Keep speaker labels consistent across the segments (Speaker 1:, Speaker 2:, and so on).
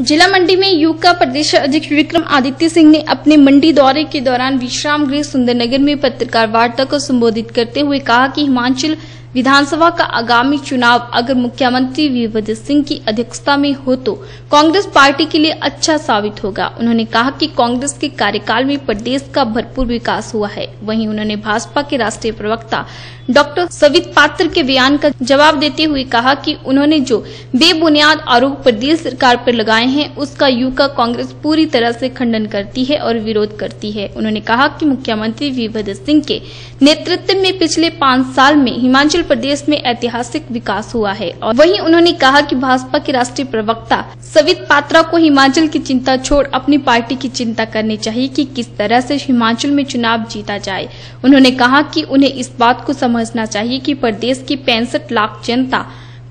Speaker 1: जिला मंडी में युग का प्रदेश अध्यक्ष विक्रम आदित्य सिंह ने अपने मंडी दौरे के दौरान विश्राम गृह सुंदरनगर में पत्रकार वार्ता को संबोधित करते हुए कहा कि हिमाचल विधानसभा का आगामी चुनाव अगर मुख्यमंत्री वीरभद्र सिंह की अध्यक्षता में हो तो कांग्रेस पार्टी के लिए अच्छा साबित होगा। उन्होंने कहा कि कांग्रेस के कार्यकाल में प्रदेश का भरपूर विकास हुआ है। वहीं उन्होंने भाजपा के राष्ट्रीय प्रवक्ता डॉक्टर सवित पात्र के बयान का जवाब देते हुए कहा कि उन्होंने जो बेबुनियाद आरोप प्रदेश सरकार पर लगाए हैं, उसका यूका कांग्रेस पूरी तरह से खंडन करती है और विरोध करती है। उन्होंने कहा कि मुख्यमंत्री वीरभद्र सिंह के नेतृत्व में पिछले पाँच साल में हिमाचल प्रदेश में ऐतिहासिक विकास हुआ है और वहीं उन्होंने कहा कि भाजपा के राष्ट्रीय प्रवक्ता सवित पात्रा को हिमाचल की चिंता छोड़ अपनी पार्टी की चिंता करनी चाहिए कि किस तरह से हिमाचल में चुनाव जीता जाए। उन्होंने कहा कि उन्हें इस बात को समझना चाहिए कि प्रदेश की पैंसठ लाख जनता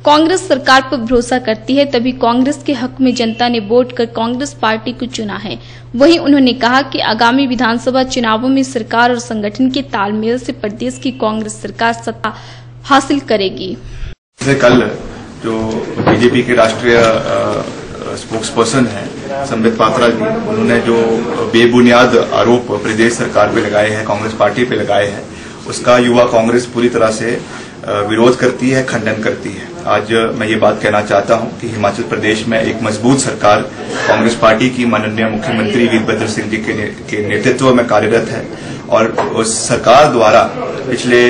Speaker 1: कांग्रेस सरकार पर भरोसा करती है, तभी कांग्रेस के हक में जनता ने वोट कर कांग्रेस पार्टी को चुना है। वहीं उन्होंने कहा कि आगामी विधानसभा चुनावों में सरकार और संगठन के तालमेल से प्रदेश की कांग्रेस सरकार सत्ता हासिल करेगी।
Speaker 2: कल जो बीजेपी के राष्ट्रीय स्पोक्स पर्सन है, संबित पात्रा जी, उन्होंने जो बेबुनियाद आरोप प्रदेश सरकार पे लगाए हैं, कांग्रेस पार्टी पे लगाए हैं, उसका युवा कांग्रेस पूरी तरह से विरोध करती है, खंडन करती है। आज मैं ये बात कहना चाहता हूँ कि हिमाचल प्रदेश में एक मज़बूत सरकार कांग्रेस पार्टी की माननीय मुख्यमंत्री वीरभद्र सिंह जी के नेतृत्व में कार्यरत है और उस सरकार द्वारा पिछले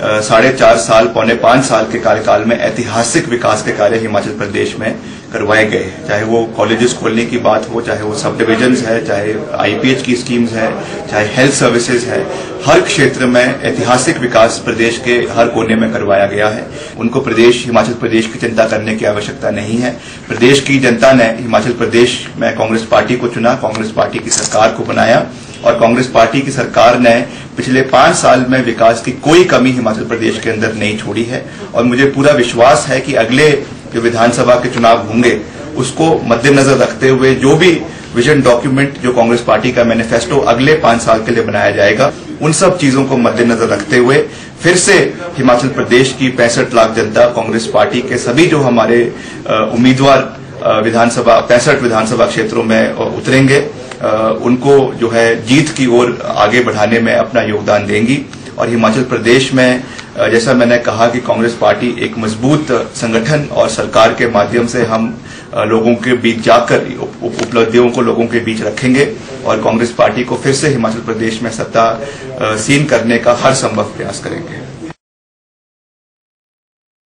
Speaker 2: साढ़े चार साल, पौने पाँच साल के कार्यकाल में ऐतिहासिक विकास के कार्य हिमाचल प्रदेश में करवाए गए चाहे वो कॉलेजेस खोलने की बात हो, चाहे वो सब डिविजन है, चाहे आईपीएच की स्कीम्स है, चाहे हेल्थ सर्विसेज़ है, हर क्षेत्र में ऐतिहासिक विकास प्रदेश के हर कोने में करवाया गया है। उनको प्रदेश, हिमाचल प्रदेश की चिंता करने की आवश्यकता नहीं है। प्रदेश की जनता ने हिमाचल प्रदेश में कांग्रेस पार्टी को चुना, कांग्रेस पार्टी की सरकार को बनाया। और कांग्रेस पार्टी की सरकार ने पिछले पाँच साल में विकास की कोई कमी हिमाचल प्रदेश के अंदर नहीं छोड़ी है। और मुझे पूरा विश्वास है कि अगले जो विधानसभा के चुनाव होंगे, उसको मद्देनजर रखते हुए जो भी विजन डॉक्यूमेंट जो कांग्रेस पार्टी का मैनिफेस्टो अगले पाँच साल के लिए बनाया जाएगा, उन सब चीज़ों को मद्देनजर रखते हुए फिर से हिमाचल प्रदेश की पैंसठ लाख जनता, कांग्रेस पार्टी के सभी जो हमारे उम्मीदवार विधानसभा, पैंसठ विधानसभा क्षेत्रों में उतरेंगे। उनको जो है जीत की ओर आगे बढ़ाने में अपना योगदान देंगी। और हिमाचल प्रदेश में जैसा मैंने कहा कि कांग्रेस पार्टी एक मज़बूत संगठन और सरकार के माध्यम से हम लोगों के बीच जाकर उपलब्धियों को लोगों के बीच रखेंगे और कांग्रेस पार्टी को फिर से हिमाचल प्रदेश में सत्ता सीन करने का हर संभव प्रयास करेंगे।